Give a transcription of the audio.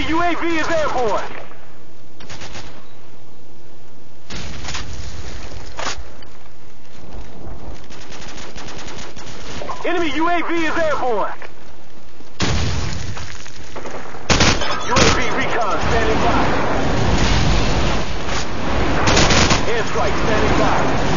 Friendly UAV is airborne. Enemy UAV is airborne. UAV recon standing by. Airstrike standing by.